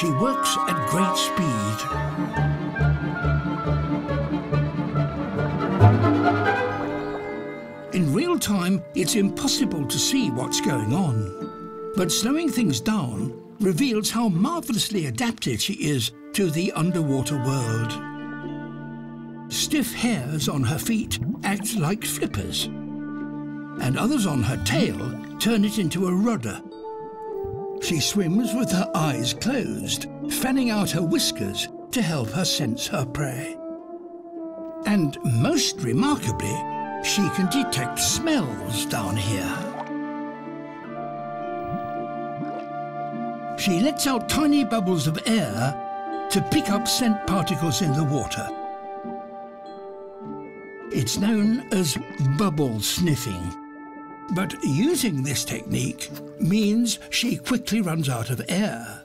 she works at great speed. In real time, it's impossible to see what's going on. But slowing things down reveals how marvelously adapted she is to the underwater world. Stiff hairs on her feet act like flippers, and others on her tail turn it into a rudder. She swims with her eyes closed, fanning out her whiskers to help her sense her prey. And most remarkably, she can detect smells down here. She lets out tiny bubbles of air to pick up scent particles in the water. It's known as bubble sniffing. But using this technique means she quickly runs out of air.